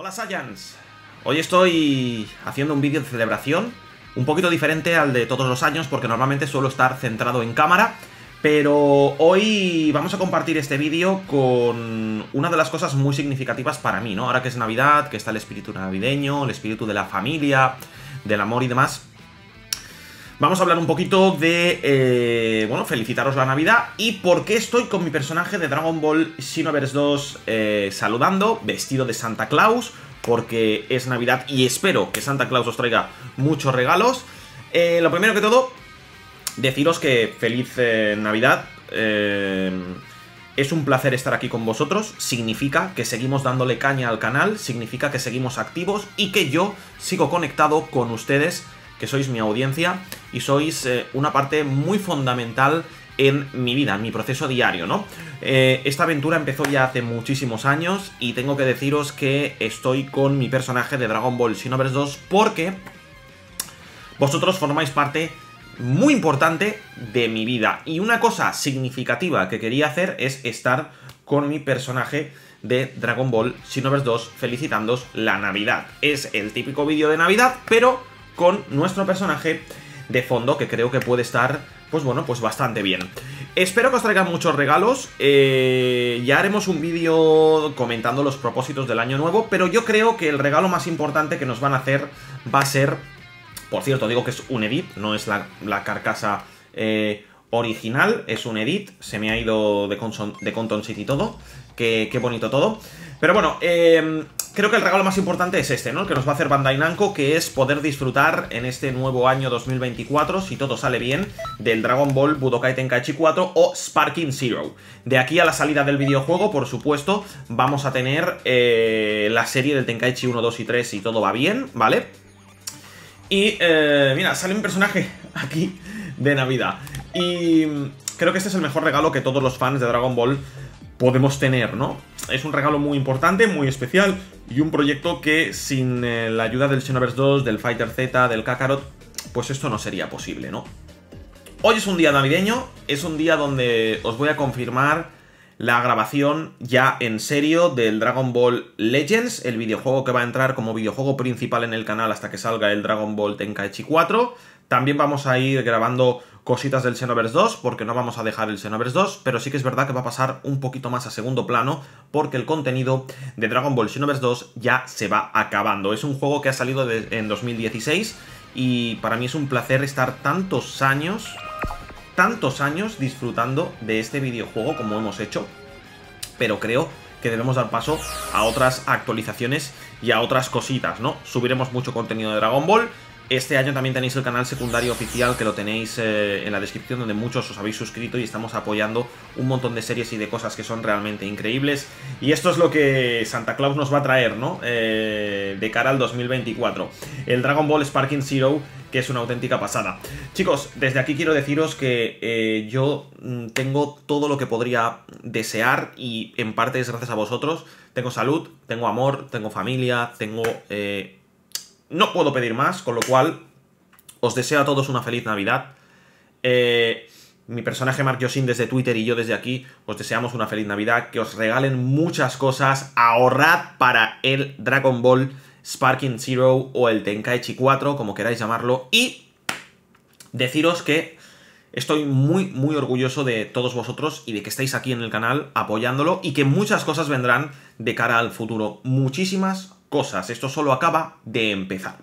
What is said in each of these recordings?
Hola Saiyans, hoy estoy haciendo un vídeo de celebración un poquito diferente al de todos los años porque normalmente suelo estar centrado en cámara pero hoy vamos a compartir este vídeo con una de las cosas muy significativas para mí, ¿no? Ahora que es Navidad, que está el espíritu navideño, el espíritu de la familia, del amor y demás Vamos a hablar un poquito de, eh, bueno, felicitaros la Navidad y por qué estoy con mi personaje de Dragon Ball Xenoverse 2 eh, saludando, vestido de Santa Claus, porque es Navidad y espero que Santa Claus os traiga muchos regalos. Eh, lo primero que todo, deciros que feliz Navidad. es un placer estar aquí con vosotros, significa que seguimos dándole caña al canal, significa que seguimos activos y que yo sigo conectado con ustedes que sois mi audiencia y sois eh, una parte muy fundamental en mi vida, en mi proceso diario, ¿no? Eh, esta aventura empezó ya hace muchísimos años y tengo que deciros que estoy con mi personaje de Dragon Ball Xenoverse 2 porque vosotros formáis parte muy importante de mi vida. Y una cosa significativa que quería hacer es estar con mi personaje de Dragon Ball Xenoverse 2 felicitándos la Navidad. Es el típico vídeo de Navidad, pero con nuestro personaje de fondo, que creo que puede estar, pues bueno, pues bastante bien. Espero que os traigan muchos regalos, eh, ya haremos un vídeo comentando los propósitos del año nuevo, pero yo creo que el regalo más importante que nos van a hacer va a ser, por cierto, digo que es un edit, no es la, carcasa eh, original, es un edit, se me ha ido de, de Conton City todo, qué, qué bonito todo. Pero bueno, eh, creo que el regalo más importante es este, ¿no? El que nos va a hacer Bandai Namco, que es poder disfrutar en este nuevo año 2024, si todo sale bien, del Dragon Ball Budokai Tenkaichi 4 o Sparking Zero. De aquí a la salida del videojuego, por supuesto, vamos a tener eh, la serie del Tenkaichi 1, 2 y 3 si todo va bien, ¿vale? Y, eh, mira, sale un personaje aquí de Navidad. Y creo que este es el mejor regalo que todos los fans de Dragon Ball podemos tener, ¿no? Es un regalo muy importante, muy especial y un proyecto que sin eh, la ayuda del Xenoverse 2, del Fighter Z, del Kakarot, pues esto no sería posible, ¿no? Hoy es un día navideño, es un día donde os voy a confirmar la grabación ya en serio del Dragon Ball Legends, el videojuego que va a entrar como videojuego principal en el canal hasta que salga el Dragon Ball Tenkaichi 4. También vamos a ir grabando cositas del Xenoverse 2, porque no vamos a dejar el Xenoverse 2, pero sí que es verdad que va a pasar un poquito más a segundo plano, porque el contenido de Dragon Ball Xenoverse 2 ya se va acabando. Es un juego que ha salido en 2016 y para mí es un placer estar tantos años, tantos años disfrutando de este videojuego como hemos hecho, pero creo que debemos dar paso a otras actualizaciones y a otras cositas, ¿no? Subiremos mucho contenido de Dragon Ball, este año también tenéis el canal secundario oficial que lo tenéis eh, en la descripción donde muchos os habéis suscrito y estamos apoyando un montón de series y de cosas que son realmente increíbles. Y esto es lo que Santa Claus nos va a traer, ¿no? Eh, de cara al 2024. El Dragon Ball Sparking Zero, que es una auténtica pasada. Chicos, desde aquí quiero deciros que eh, yo mm, tengo todo lo que podría desear y en parte es gracias a vosotros. Tengo salud, tengo amor, tengo familia, tengo no puedo pedir más, con lo cual os deseo a todos una feliz Navidad. Eh, mi personaje Mark Yosin desde Twitter y yo desde aquí os deseamos una feliz Navidad, que os regalen muchas cosas, ahorrad para el Dragon Ball Sparking Zero o el Tenkaichi 4, como queráis llamarlo, y deciros que estoy muy, muy orgulloso de todos vosotros y de que estéis aquí en el canal apoyándolo y que muchas cosas vendrán de cara al futuro. Muchísimas cosas. Esto solo acaba de empezar.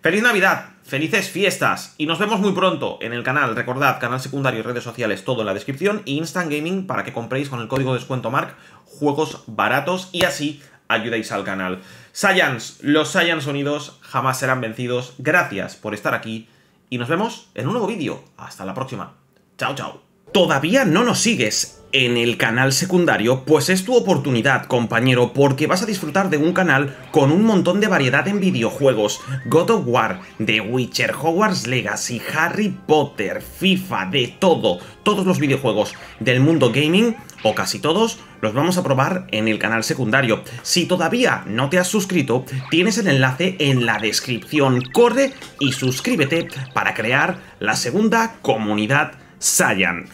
¡Feliz Navidad! ¡Felices fiestas! Y nos vemos muy pronto en el canal. Recordad, canal secundario y redes sociales, todo en la descripción. Y Instant Gaming para que compréis con el código de descuento MARC juegos baratos y así ayudéis al canal. Saiyans, los Saiyans unidos jamás serán vencidos. Gracias por estar aquí y nos vemos en un nuevo vídeo. Hasta la próxima. Chao, chao. ¿Todavía no nos sigues en el canal secundario, pues es tu oportunidad, compañero, porque vas a disfrutar de un canal con un montón de variedad en videojuegos. God of War, The Witcher, Hogwarts Legacy, Harry Potter, FIFA, de todo. Todos los videojuegos del mundo gaming, o casi todos, los vamos a probar en el canal secundario. Si todavía no te has suscrito, tienes el enlace en la descripción. Corre y suscríbete para crear la segunda comunidad Saiyan.